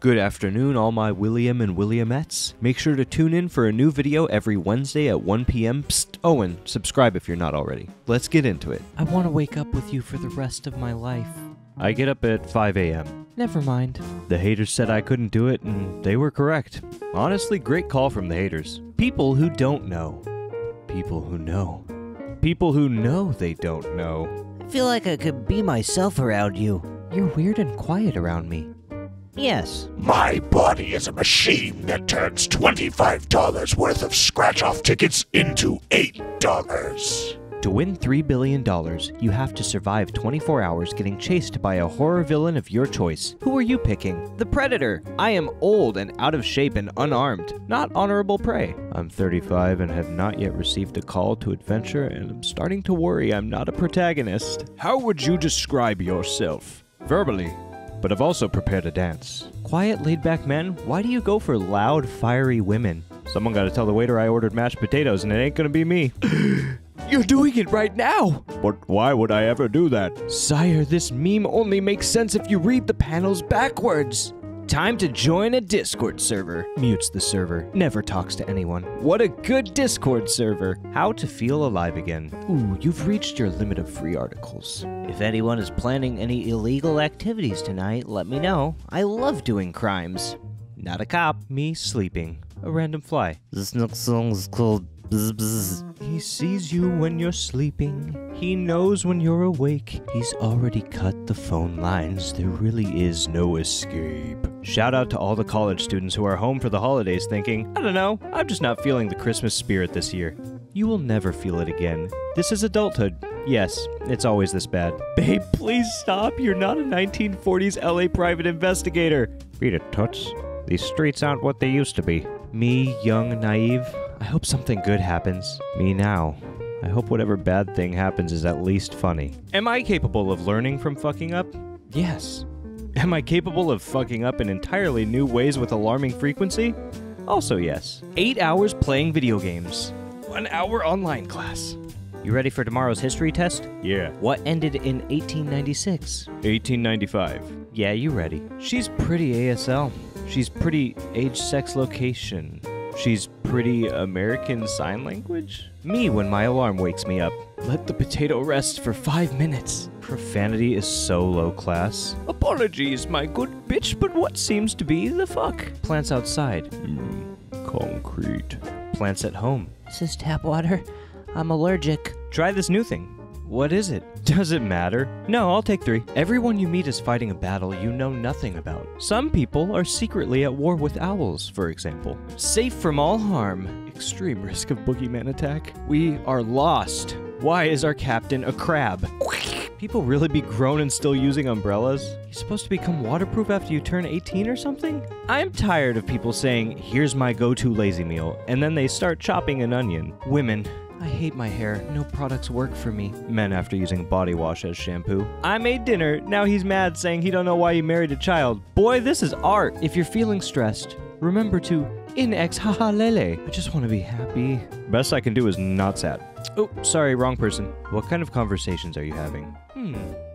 Good afternoon, all my William and Williamettes. Make sure to tune in for a new video every Wednesday at 1 p.m. Psst. Oh, and subscribe if you're not already. Let's get into it. I want to wake up with you for the rest of my life. I get up at 5 a.m. Never mind. The haters said I couldn't do it, and they were correct. Honestly, great call from the haters. People who don't know. People who know. People who know they don't know. I feel like I could be myself around you. You're weird and quiet around me. Yes. My body is a machine that turns $25 worth of scratch off tickets into $8. To win $3 billion, you have to survive 24 hours getting chased by a horror villain of your choice. Who are you picking? The Predator. I am old and out of shape and unarmed, not honorable prey. I'm 35 and have not yet received a call to adventure, and I'm starting to worry I'm not a protagonist. How would you describe yourself? Verbally. But I've also prepared a dance. Quiet, laid back men, why do you go for loud, fiery women? Someone gotta tell the waiter I ordered mashed potatoes and it ain't gonna be me. You're doing it right now! But why would I ever do that? Sire, this meme only makes sense if you read the panels backwards. Time to join a Discord server. Mutes the server. Never talks to anyone. What a good Discord server. How to feel alive again. Ooh, you've reached your limit of free articles. If anyone is planning any illegal activities tonight, let me know. I love doing crimes. Not a cop. Me sleeping. A random fly. This next song is called Bzz Bzz. He sees you when you're sleeping. He knows when you're awake. He's already cut the phone lines. There really is no escape. Shout out to all the college students who are home for the holidays thinking, I don't know, I'm just not feeling the Christmas spirit this year. You will never feel it again. This is adulthood. Yes, it's always this bad. Babe, please stop. You're not a 1940s LA private investigator. Read it, Toots. These streets aren't what they used to be. Me, young, naive, I hope something good happens. Me now. I hope whatever bad thing happens is at least funny. Am I capable of learning from fucking up? Yes. Am I capable of fucking up in entirely new ways with alarming frequency? Also, yes. Eight hours playing video games. One hour online class. You ready for tomorrow's history test? Yeah. What ended in 1896? 1895. Yeah, you ready. She's pretty ASL. She's pretty age, sex, location. She's pretty American Sign Language? Me when my alarm wakes me up. Let the potato rest for five minutes. Profanity is so low class. Apologies, my good bitch, but what seems to be the fuck? Plants outside. Mm, concrete. Plants at home. This is tap water. I'm allergic. Try this new thing. What is it? Does it matter? No, I'll take three. Everyone you meet is fighting a battle you know nothing about. Some people are secretly at war with owls, for example. Safe from all harm. Extreme risk of boogeyman attack. We are lost. Why is our captain a crab? People really be grown and still using umbrellas? You're supposed to become waterproof after you turn 18 or something? I'm tired of people saying, here's my go to lazy meal, and then they start chopping an onion. Women, I hate my hair. No products work for me. Men after using body wash as shampoo. I made dinner. Now he's mad saying he don't know why he married a child. Boy, this is art. If you're feeling stressed, remember to in ex haha lele. I just want to be happy. Best I can do is not sad. Oh, sorry, wrong person. What kind of conversations are you having? Hmm.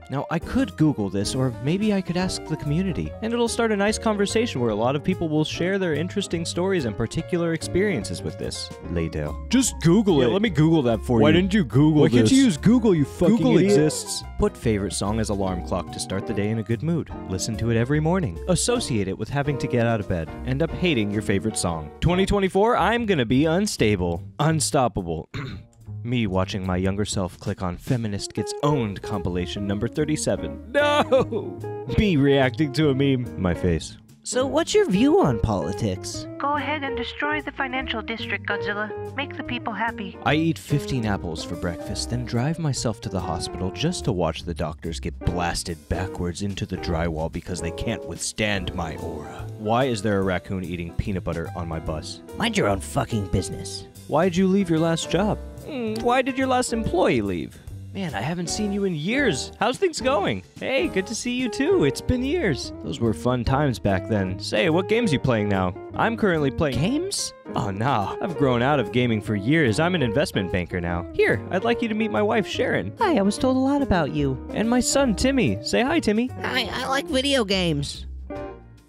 Now, I could Google this, or maybe I could ask the community, and it'll start a nice conversation where a lot of people will share their interesting stories and particular experiences with this. Laydale. Just Google it. Let me Google that for Why you. Why didn't you Google Why can't you use Google, you fucking Google idiot? exists. Put favorite song as alarm clock to start the day in a good mood. Listen to it every morning. Associate it with having to get out of bed. End up hating your favorite song. 2024, I'm gonna be unstable. Unstoppable. Me watching my younger self click on Feminist Gets Owned compilation number 37. No! Me reacting to a meme. My face. So, what's your view on politics? Go ahead and destroy the financial district, Godzilla. Make the people happy. I eat 15 apples for breakfast, then drive myself to the hospital just to watch the doctors get blasted backwards into the drywall because they can't withstand my aura. Why is there a raccoon eating peanut butter on my bus? Mind your own fucking business. Why'd you leave your last job? Hmm, why did your last employee leave? Man, I haven't seen you in years. How's things going? Hey, good to see you too. It's been years. Those were fun times back then. Say, what games you playing now? I'm currently playing Games? Oh, nah. I've grown out of gaming for years. I'm an investment banker now. Here, I'd like you to meet my wife, Sharon. Hi, I was told a lot about you. And my son, Timmy. Say hi, Timmy. I, I like video games.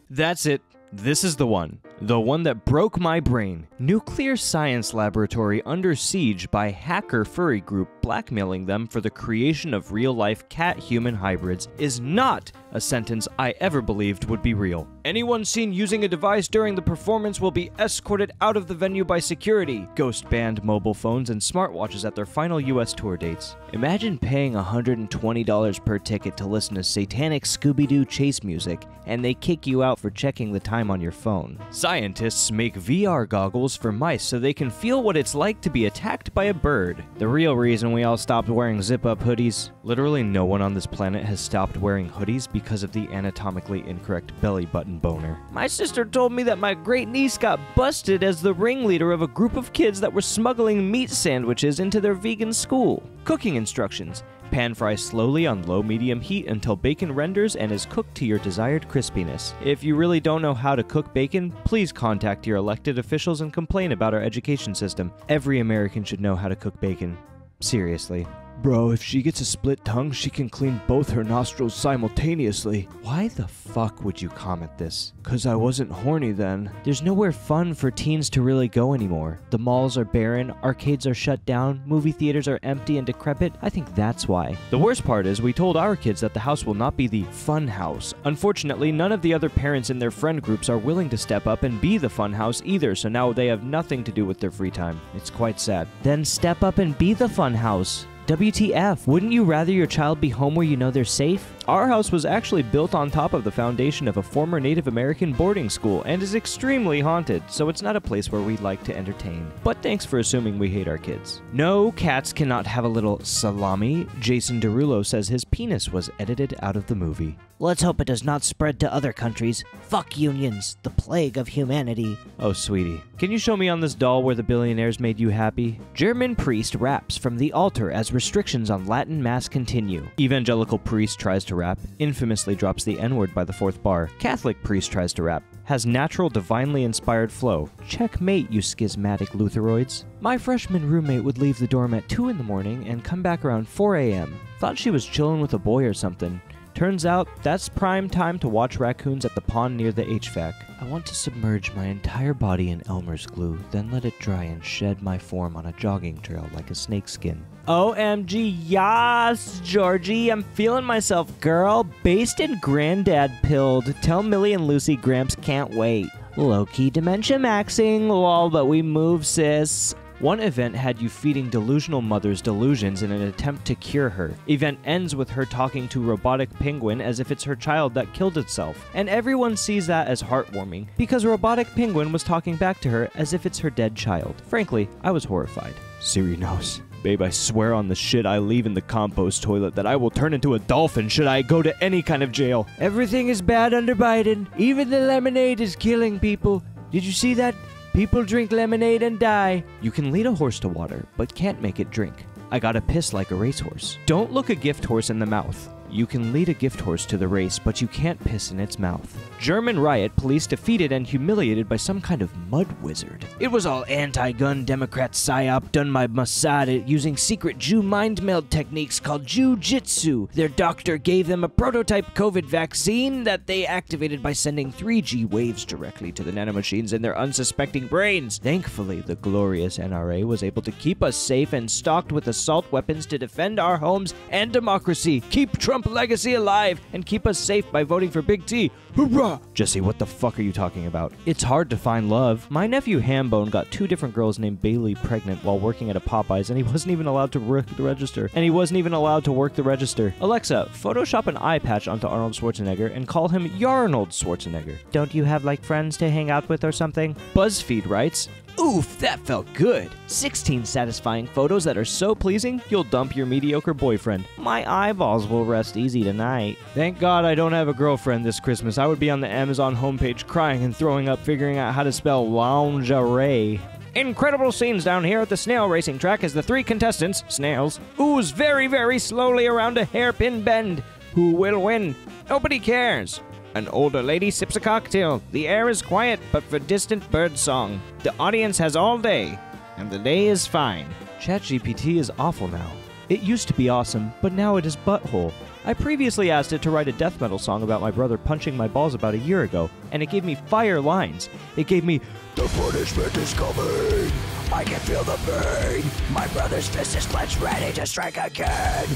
That's it. This is the one. The one that broke my brain. Nuclear Science Laboratory under siege by hacker furry group blackmailing them for the creation of real life cat human hybrids is not a sentence I ever believed would be real. Anyone seen using a device during the performance will be escorted out of the venue by security. Ghost banned mobile phones and smartwatches at their final US tour dates. Imagine paying $120 per ticket to listen to satanic Scooby Doo chase music, and they kick you out for checking the time on your phone. Scientists make VR goggles for mice so they can feel what it's like to be attacked by a bird. The real reason we all stopped wearing zip up hoodies. Literally, no one on this planet has stopped wearing hoodies because of the anatomically incorrect belly button boner. My sister told me that my great niece got busted as the ringleader of a group of kids that were smuggling meat sandwiches into their vegan school. Cooking instructions. Pan fry slowly on low medium heat until bacon renders and is cooked to your desired crispiness. If you really don't know how to cook bacon, please contact your elected officials and complain about our education system. Every American should know how to cook bacon. Seriously. Bro, if she gets a split tongue, she can clean both her nostrils simultaneously. Why the fuck would you comment this? Cause I wasn't horny then. There's nowhere fun for teens to really go anymore. The malls are barren, arcades are shut down, movie theaters are empty and decrepit. I think that's why. The worst part is we told our kids that the house will not be the fun house. Unfortunately, none of the other parents in their friend groups are willing to step up and be the fun house either, so now they have nothing to do with their free time. It's quite sad. Then step up and be the fun house. WTF, wouldn't you rather your child be home where you know they're safe? Our house was actually built on top of the foundation of a former Native American boarding school and is extremely haunted, so it's not a place where we'd like to entertain. But thanks for assuming we hate our kids. No, cats cannot have a little salami. Jason Derulo says his penis was edited out of the movie. Let's hope it does not spread to other countries. Fuck unions, the plague of humanity. Oh, sweetie. Can you show me on this doll where the billionaires made you happy? German priest raps from the altar as restrictions on Latin Mass continue. Evangelical priest tries to rap, infamously drops the N word by the fourth bar. Catholic priest tries to rap, has natural, divinely inspired flow. Checkmate, you schismatic Lutheroids. My freshman roommate would leave the dorm at 2 in the morning and come back around 4 a.m. Thought she was chilling with a boy or something. Turns out that's prime time to watch raccoons at the pond near the HVAC. I want to submerge my entire body in Elmer's glue, then let it dry and shed my form on a jogging trail like a snakeskin. OMG, yas, Georgie, I'm feeling myself, girl. Based and granddad pilled. Tell Millie and Lucy Gramps can't wait. Low key dementia maxing, lol, but we move, sis. One event had you feeding delusional mother's delusions in an attempt to cure her. Event ends with her talking to robotic penguin as if it's her child that killed itself. And everyone sees that as heartwarming because robotic penguin was talking back to her as if it's her dead child. Frankly, I was horrified. Siri knows. Babe, I swear on the shit I leave in the compost toilet that I will turn into a dolphin should I go to any kind of jail. Everything is bad under Biden. Even the lemonade is killing people. Did you see that? People drink lemonade and die. You can lead a horse to water, but can't make it drink. I gotta piss like a racehorse. Don't look a gift horse in the mouth. You can lead a gift horse to the race, but you can't piss in its mouth. German riot, police defeated and humiliated by some kind of mud wizard. It was all anti gun Democrat psyop done by Mossad using secret Jew mind meld techniques called Jew Jitsu. Their doctor gave them a prototype COVID vaccine that they activated by sending 3G waves directly to the nanomachines in their unsuspecting brains. Thankfully, the glorious NRA was able to keep us safe and stocked with assault weapons to defend our homes and democracy. Keep Trump legacy alive and keep us safe by voting for Big T. Hoorah! Jesse, what the fuck are you talking about? It's hard to find love. My nephew Hambone got two different girls named Bailey pregnant while working at a Popeyes, and he wasn't even allowed to work the register. And he wasn't even allowed to work the register. Alexa, Photoshop an eye patch onto Arnold Schwarzenegger and call him Yarnold Schwarzenegger. Don't you have like friends to hang out with or something? BuzzFeed writes. Oof, that felt good. 16 satisfying photos that are so pleasing, you'll dump your mediocre boyfriend. My eyeballs will rest easy tonight. Thank God I don't have a girlfriend this Christmas. I would be on the Amazon homepage crying and throwing up figuring out how to spell lingerie. Incredible scenes down here at the snail racing track as the three contestants, snails, ooze very, very slowly around a hairpin bend. Who will win? Nobody cares. An older lady sips a cocktail. The air is quiet, but for distant bird song. The audience has all day, and the day is fine. ChatGPT is awful now. It used to be awesome, but now it is butthole. I previously asked it to write a death metal song about my brother punching my balls about a year ago, and it gave me fire lines. It gave me, The punishment is coming. I can feel the pain. My brother's fist is clenched, ready to strike again.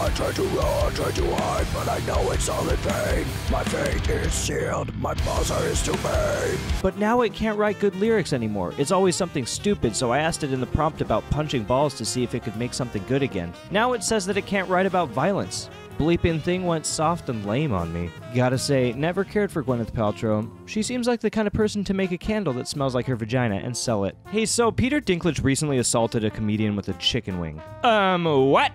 I try to run, try to hide, but I know it's all in vain. My fate is sealed. My buzzer is too vain. but now it can't write good lyrics anymore. It's always something stupid, so I asked it in the prompt about punching balls to see if it could make something good again. Now it says that it can't write about violence. Bleeping thing went soft and lame on me. Gotta say, never cared for Gwyneth Paltrow. She seems like the kind of person to make a candle that smells like her vagina and sell it. Hey, so Peter Dinklage recently assaulted a comedian with a chicken wing. Um, what?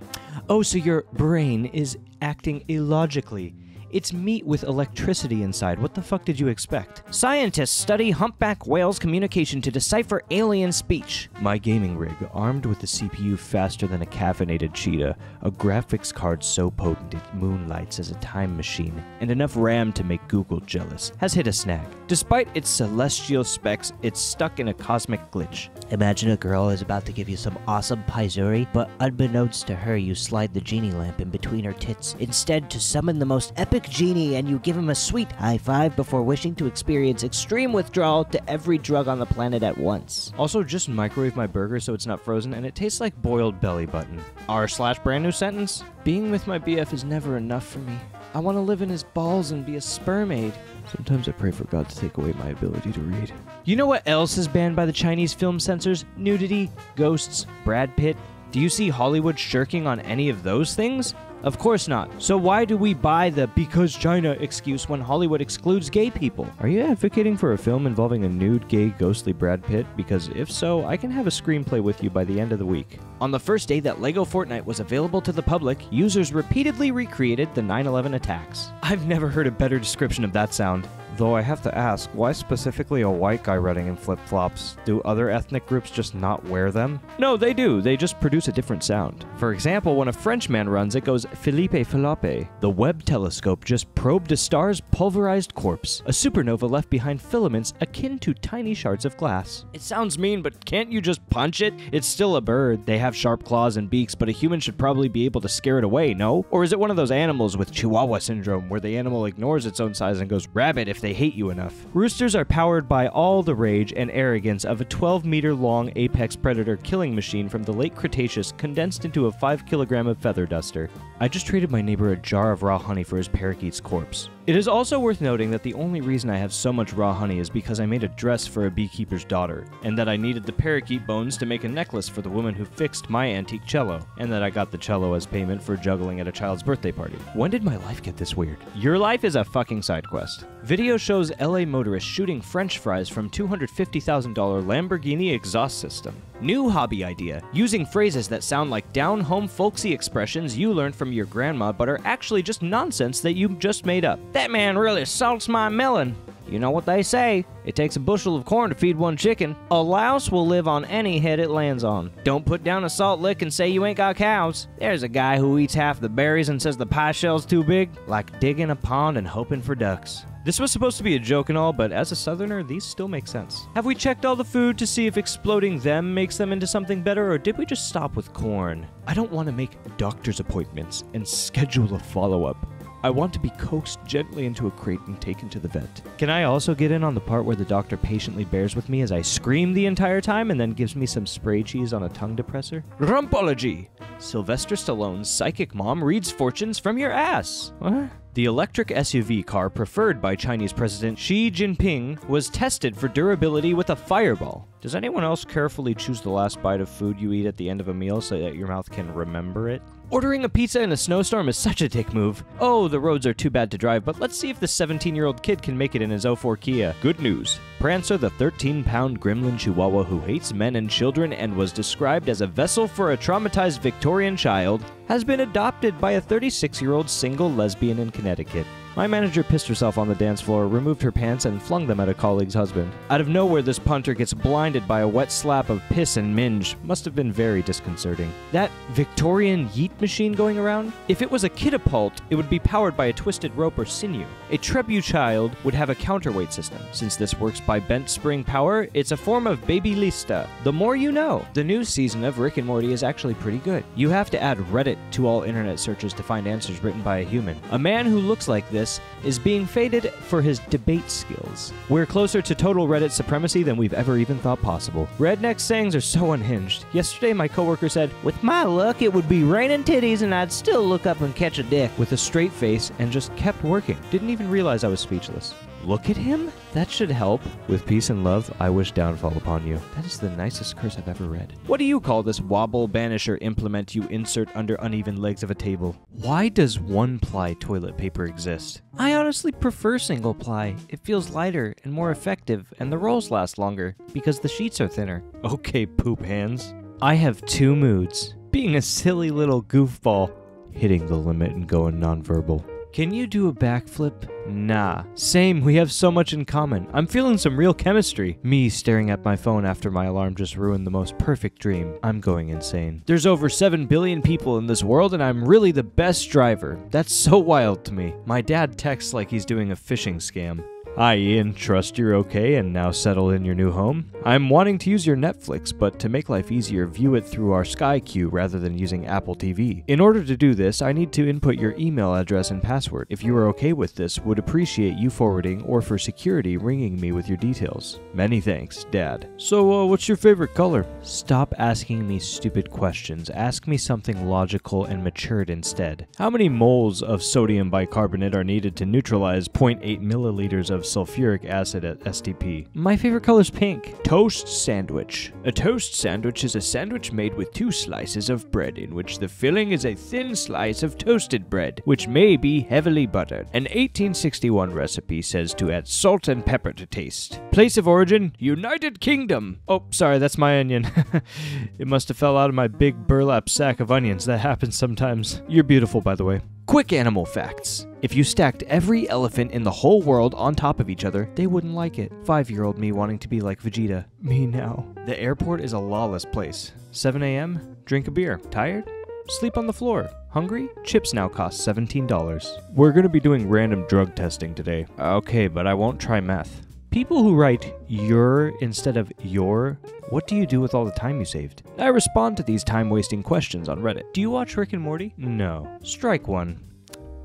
Oh, so your brain is acting illogically. It's meat with electricity inside. What the fuck did you expect? Scientists study humpback whales' communication to decipher alien speech. My gaming rig, armed with a CPU faster than a caffeinated cheetah, a graphics card so potent it moonlights as a time machine, and enough RAM to make Google jealous, has hit a snag. Despite its celestial specs, it's stuck in a cosmic glitch. Imagine a girl is about to give you some awesome paizuri, but unbeknownst to her, you slide the genie lamp in between her tits. Instead, to summon the most epic genie, and you give him a sweet high five before wishing to experience extreme withdrawal to every drug on the planet at once. Also, just microwave my burger so it's not frozen and it tastes like boiled belly button. R slash brand new sentence. Being with my BF is never enough for me. I want to live in his balls and be a sperm aid. Sometimes I pray for God to take away my ability to read. You know what else is banned by the Chinese film censors? Nudity, ghosts, Brad Pitt. Do you see Hollywood shirking on any of those things? Of course not. So why do we buy the because China excuse when Hollywood excludes gay people? Are you advocating for a film involving a nude, gay, ghostly Brad Pitt? Because if so, I can have a screenplay with you by the end of the week. On the first day that LEGO Fortnite was available to the public, users repeatedly recreated the 9 11 attacks. I've never heard a better description of that sound. Though I have to ask, why specifically a white guy running in flip flops? Do other ethnic groups just not wear them? No, they do. They just produce a different sound. For example, when a French man runs, it goes Philippe Philippe. The Webb telescope just probed a star's pulverized corpse, a supernova left behind filaments akin to tiny shards of glass. It sounds mean, but can't you just punch it? It's still a bird. They have sharp claws and beaks, but a human should probably be able to scare it away, no? Or is it one of those animals with Chihuahua syndrome where the animal ignores its own size and goes rabbit if they hate you enough? Roosters are powered by all the rage and arrogance of a 12 meter long apex predator killing machine from the late Cretaceous condensed into a 5 kilogram of feather duster. I just traded my neighbor a jar of raw honey for his parakeet's corpse. It is also worth noting that the only reason I have so much raw honey is because I made a dress for a beekeeper's daughter, and that I needed the parakeet bones to make a necklace for the woman who fixed my antique cello, and that I got the cello as payment for juggling at a child's birthday party. When did my life get this weird? Your life is a fucking side quest. Video shows LA motorists shooting french fries from $250,000 Lamborghini exhaust system. New hobby idea using phrases that sound like down home folksy expressions you learned from your grandma but are actually just nonsense that you just made up. That man really salts my melon. You know what they say. It takes a bushel of corn to feed one chicken. A louse will live on any head it lands on. Don't put down a salt lick and say you ain't got cows. There's a guy who eats half the berries and says the pie shell's too big, like digging a pond and hoping for ducks. This was supposed to be a joke and all, but as a southerner, these still make sense. Have we checked all the food to see if exploding them makes them into something better, or did we just stop with corn? I don't want to make doctor's appointments and schedule a follow up. I want to be coaxed gently into a crate and taken to the vet. Can I also get in on the part where the doctor patiently bears with me as I scream the entire time and then gives me some spray cheese on a tongue depressor? Rumpology! Sylvester Stallone's psychic mom reads fortunes from your ass. What? The electric SUV car preferred by Chinese President Xi Jinping was tested for durability with a fireball. Does anyone else carefully choose the last bite of food you eat at the end of a meal so that your mouth can remember it? Ordering a pizza in a snowstorm is such a dick move. Oh, the roads are too bad to drive, but let's see if the 17 year old kid can make it in his 04 Kia. Good news. Prancer, the 13 pound gremlin chihuahua who hates men and children and was described as a vessel for a traumatized Victorian child, has been adopted by a 36 year old single lesbian in Connecticut. My manager pissed herself on the dance floor, removed her pants, and flung them at a colleague's husband. Out of nowhere, this punter gets blinded by a wet slap of piss and minge. Must have been very disconcerting. That Victorian yeet machine going around? If it was a catapult, it would be powered by a twisted rope or sinew. A trebuchet would have a counterweight system. Since this works by bent spring power, it's a form of ballista. The more you know. The new season of Rick and Morty is actually pretty good. You have to add Reddit to all internet searches to find answers written by a human. A man who looks like this is being faded for his debate skills. We're closer to total Reddit supremacy than we've ever even thought possible. Redneck sayings are so unhinged. Yesterday, my coworker said, With my luck, it would be raining titties and I'd still look up and catch a dick. with a straight face and just kept working. Didn't even realize I was speechless. Look at him? That should help. With peace and love, I wish downfall upon you. That is the nicest curse I've ever read. What do you call this wobble banisher implement you insert under uneven legs of a table? Why does one ply toilet paper exist? I honestly prefer single ply. It feels lighter and more effective, and the rolls last longer because the sheets are thinner. Okay, poop hands. I have two moods being a silly little goofball, hitting the limit and going nonverbal. Can you do a backflip? Nah. Same, we have so much in common. I'm feeling some real chemistry. Me staring at my phone after my alarm just ruined the most perfect dream. I'm going insane. There's over 7 billion people in this world, and I'm really the best driver. That's so wild to me. My dad texts like he's doing a phishing scam. Hi, Ian. Trust you're okay and now settled in your new home. I'm wanting to use your Netflix, but to make life easier, view it through our Sky Q rather than using Apple TV. In order to do this, I need to input your email address and password. If you are okay with this, would appreciate you forwarding or for security ringing me with your details. Many thanks, Dad. So, uh, what's your favorite color? Stop asking me stupid questions. Ask me something logical and matured instead. How many moles of sodium bicarbonate are needed to neutralize 0.8 milliliters of sulfuric acid at STP? My favorite color is pink. Toast sandwich. A toast sandwich is a sandwich made with two slices of bread in which the filling is a thin slice of toasted bread, which may be heavily buttered. An 1861 recipe says to add salt and pepper to taste. Place of origin, United Kingdom. Oh, sorry, that's my onion. it must have fell out of my big burlap sack of onions. That happens sometimes. You're beautiful, by the way. Quick animal facts. If you stacked every elephant in the whole world on top of each other, they wouldn't like it. Five year old me wanting to be like Vegeta. Me now. The airport is a lawless place. 7 a.m., drink a beer. Tired? Sleep on the floor. Hungry? Chips now cost $17. We're gonna be doing random drug testing today. Okay, but I won't try meth. People who write your instead of your, what do you do with all the time you saved? I respond to these time wasting questions on Reddit. Do you watch Rick and Morty? No. Strike one.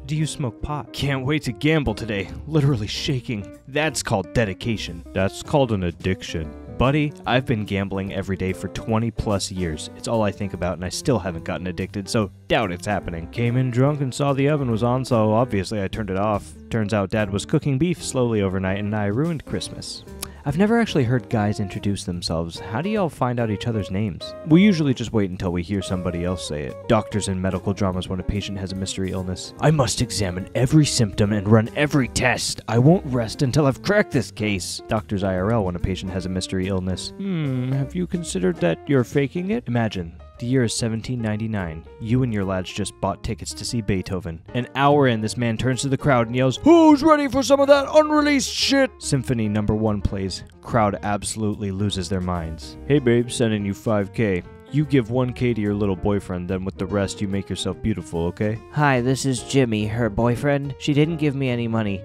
Do you smoke pot? Can't wait to gamble today. Literally shaking. That's called dedication. That's called an addiction. Buddy, I've been gambling every day for 20 plus years. It's all I think about, and I still haven't gotten addicted, so doubt it's happening. Came in drunk and saw the oven was on, so obviously I turned it off. Turns out Dad was cooking beef slowly overnight, and I ruined Christmas. I've never actually heard guys introduce themselves. How do y'all find out each other's names? We usually just wait until we hear somebody else say it. Doctors in medical dramas when a patient has a mystery illness. I must examine every symptom and run every test. I won't rest until I've cracked this case. Doctors IRL when a patient has a mystery illness. Hmm, have you considered that you're faking it? Imagine. The year is 1799. You and your lads just bought tickets to see Beethoven. An hour in, this man turns to the crowd and yells, Who's ready for some of that unreleased shit? Symphony number one plays. Crowd absolutely loses their minds. Hey babe, sending you 5k. You give 1k to your little boyfriend, then with the rest you make yourself beautiful, okay? Hi, this is Jimmy, her boyfriend. She didn't give me any money.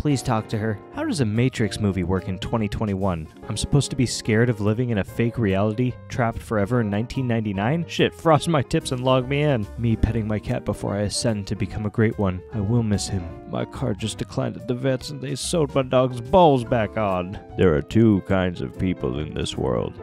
Please talk to her. How does a Matrix movie work in 2021? I'm supposed to be scared of living in a fake reality, trapped forever in 1999? Shit, frost my tips and log me in. Me petting my cat before I ascend to become a great one. I will miss him. My car just declined at the vets and they sewed my dog's balls back on. There are two kinds of people in this world.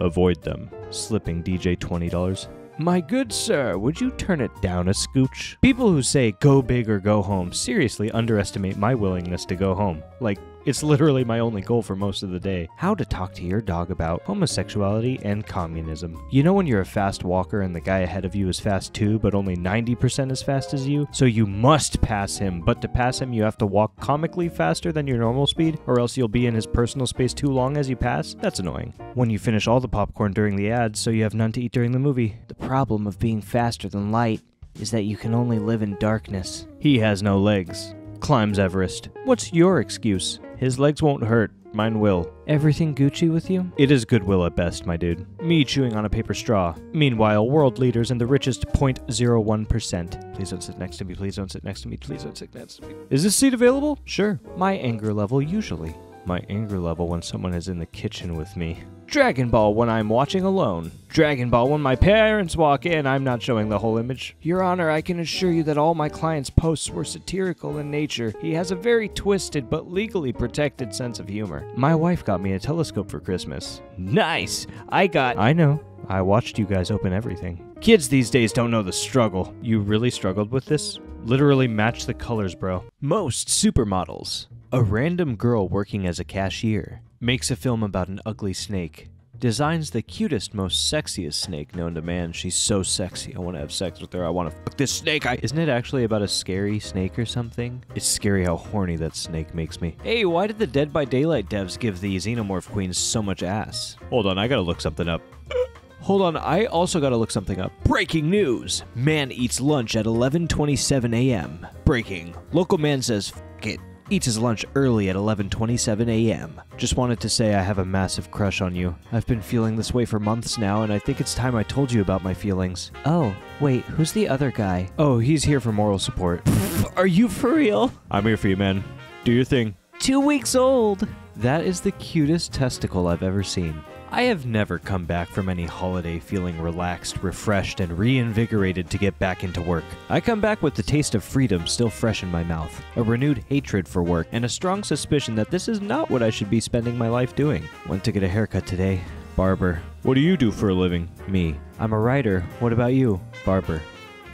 Avoid them. Slipping DJ $20. My good sir, would you turn it down a scooch? People who say go big or go home seriously underestimate my willingness to go home. Like, it's literally my only goal for most of the day. How to talk to your dog about homosexuality and communism. You know when you're a fast walker and the guy ahead of you is fast too, but only 90% as fast as you? So you must pass him, but to pass him, you have to walk comically faster than your normal speed, or else you'll be in his personal space too long as you pass? That's annoying. When you finish all the popcorn during the ads, so you have none to eat during the movie. The problem of being faster than light is that you can only live in darkness. He has no legs. Climbs Everest. What's your excuse? His legs won't hurt. Mine will. Everything Gucci with you? It is goodwill at best, my dude. Me chewing on a paper straw. Meanwhile, world leaders and the richest 0.01%. Please don't sit next to me. Please don't sit next to me. Please don't sit next to me. Is this seat available? Sure. My anger level usually. My anger level when someone is in the kitchen with me. Dragon Ball when I'm watching alone. Dragon Ball when my parents walk in. I'm not showing the whole image. Your Honor, I can assure you that all my client's posts were satirical in nature. He has a very twisted but legally protected sense of humor. My wife got me a telescope for Christmas. Nice! I got. I know. I watched you guys open everything. Kids these days don't know the struggle. You really struggled with this? Literally match the colors, bro. Most supermodels. A random girl working as a cashier makes a film about an ugly snake. Designs the cutest, most sexiest snake known to man. She's so sexy. I want to have sex with her. I want to fuck this snake. I- Isn't it actually about a scary snake or something? It's scary how horny that snake makes me. Hey, why did the Dead by Daylight devs give the Xenomorph Queens so much ass? Hold on, I gotta look something up. Hold on, I also gotta look something up. Breaking news! Man eats lunch at 11:27 a.m. Breaking. Local man says, "F it." Eats his lunch early at 11:27 a.m. Just wanted to say I have a massive crush on you. I've been feeling this way for months now, and I think it's time I told you about my feelings. Oh, wait, who's the other guy? Oh, he's here for moral support. Are you for real? I'm here for you, man. Do your thing. Two weeks old! That is the cutest testicle I've ever seen. I have never come back from any holiday feeling relaxed, refreshed, and reinvigorated to get back into work. I come back with the taste of freedom still fresh in my mouth, a renewed hatred for work, and a strong suspicion that this is not what I should be spending my life doing. Went to get a haircut today. Barber. What do you do for a living? Me. I'm a writer. What about you? Barber.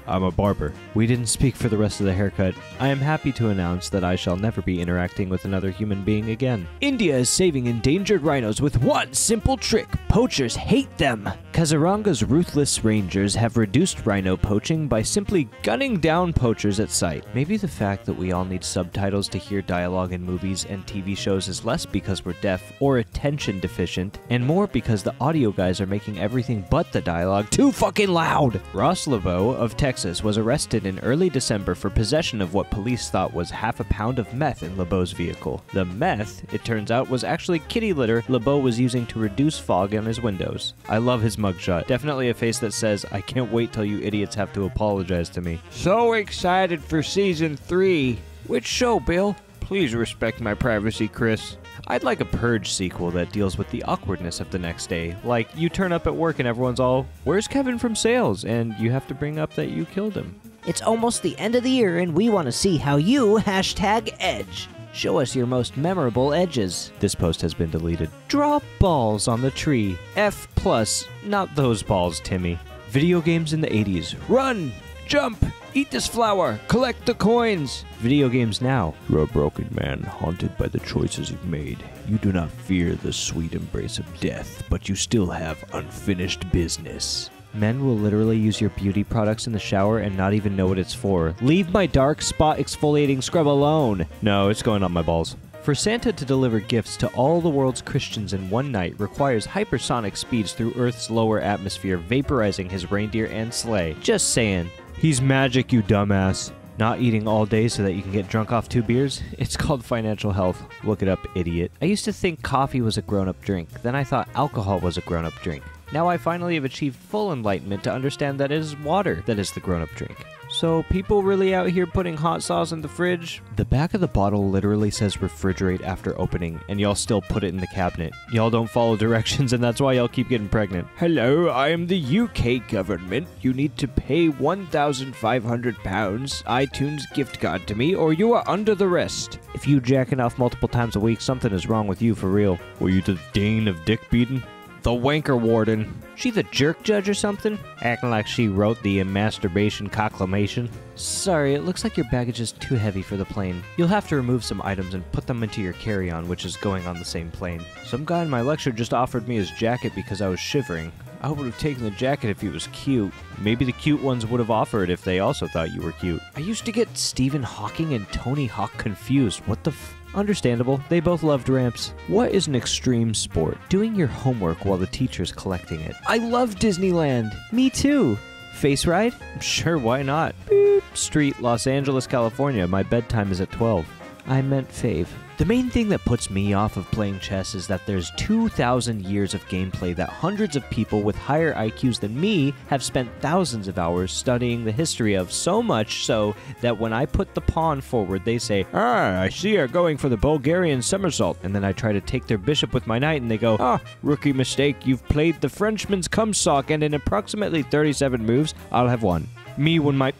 I'm a barber. We didn't speak for the rest of the haircut. I am happy to announce that I shall never be interacting with another human being again. India is saving endangered rhinos with one simple trick. Poachers hate them. Kaziranga's ruthless rangers have reduced rhino poaching by simply gunning down poachers at sight. Maybe the fact that we all need subtitles to hear dialogue in movies and TV shows is less because we're deaf or attention deficient, and more because the audio guys are making everything but the dialogue too fucking loud. Ross LeBeau of Texas was arrested in early December for possession of what police thought was half a pound of meth in LeBeau's vehicle. The meth, it turns out, was actually kitty litter LeBeau was using to reduce fog on his windows. I love his mugshot. Definitely a face that says, I can't wait till you idiots have to apologize to me. So excited for season three. Which show, Bill? Please respect my privacy, Chris. I'd like a Purge sequel that deals with the awkwardness of the next day. Like, you turn up at work and everyone's all, Where's Kevin from sales? And you have to bring up that you killed him. It's almost the end of the year, and we want to see how you hashtag edge. Show us your most memorable edges. This post has been deleted. Drop balls on the tree. F plus. Not those balls, Timmy. Video games in the 80s. Run! Jump! Eat this flower! Collect the coins! Video games now. You're a broken man, haunted by the choices you've made. You do not fear the sweet embrace of death, but you still have unfinished business. Men will literally use your beauty products in the shower and not even know what it's for. Leave my dark spot exfoliating scrub alone. No, it's going on my balls. For Santa to deliver gifts to all the world's Christians in one night requires hypersonic speeds through Earth's lower atmosphere, vaporizing his reindeer and sleigh. Just saying. He's magic, you dumbass. Not eating all day so that you can get drunk off two beers? It's called financial health. Look it up, idiot. I used to think coffee was a grown up drink. Then I thought alcohol was a grown up drink. Now I finally have achieved full enlightenment to understand that it is water that is the grown up drink. So, people really out here putting hot sauce in the fridge? The back of the bottle literally says refrigerate after opening, and y'all still put it in the cabinet. Y'all don't follow directions, and that's why y'all keep getting pregnant. Hello, I am the UK government. You need to pay £1,500 iTunes gift card to me, or you are under the rest. If you jacking off multiple times a week, something is wrong with you for real. Were you the Dane of dick beating? The wanker warden. She the jerk judge or something? Acting like she wrote the masturbation proclamation. Sorry, it looks like your baggage is too heavy for the plane. You'll have to remove some items and put them into your carry-on, which is going on the same plane. Some guy in my lecture just offered me his jacket because I was shivering. I would have taken the jacket if he was cute. Maybe the cute ones would have offered if they also thought you were cute. I used to get Stephen Hawking and Tony Hawk confused. What the f- Understandable, they both loved ramps. What is an extreme sport? Doing your homework while the teacher's collecting it. I love Disneyland! Me too! Face ride? Sure, why not? Beep. Street, Los Angeles, California. My bedtime is at 12. I meant fave. The main thing that puts me off of playing chess is that there's 2,000 years of gameplay that hundreds of people with higher IQs than me have spent thousands of hours studying the history of, so much so that when I put the pawn forward, they say, Ah, I see you're going for the Bulgarian somersault. And then I try to take their bishop with my knight, and they go, Ah, rookie mistake, you've played the Frenchman's cumsock, and in approximately 37 moves, I'll have won. Me when my.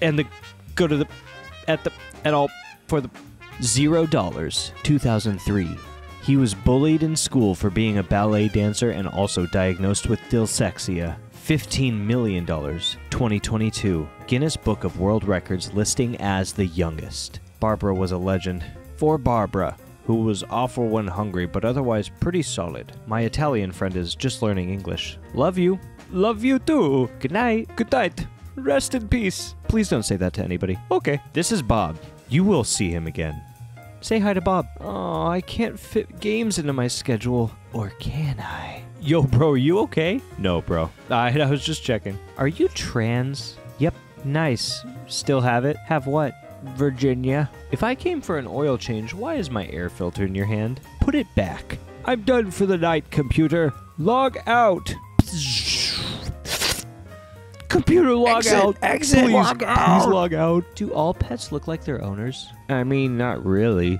and the. go to the. at the. at all. for the. Zero dollars, 2003. He was bullied in school for being a ballet dancer and also diagnosed with dyslexia. $15 million, 2022. Guinness Book of World Records listing as the youngest. Barbara was a legend. For Barbara, who was awful when hungry but otherwise pretty solid. My Italian friend is just learning English. Love you. Love you too. Good night. Good night. Rest in peace. Please don't say that to anybody. Okay. This is Bob. You will see him again. Say hi to Bob. Oh, I can't fit games into my schedule. Or can I? Yo, bro, are you okay? No, bro. I, I was just checking. Are you trans? Yep. Nice. Still have it? Have what? Virginia. If I came for an oil change, why is my air filter in your hand? Put it back. I'm done for the night, computer. Log out. Computer log Exit, out. exit, please, log please log out. Do all pets look like their owners? I mean, not really.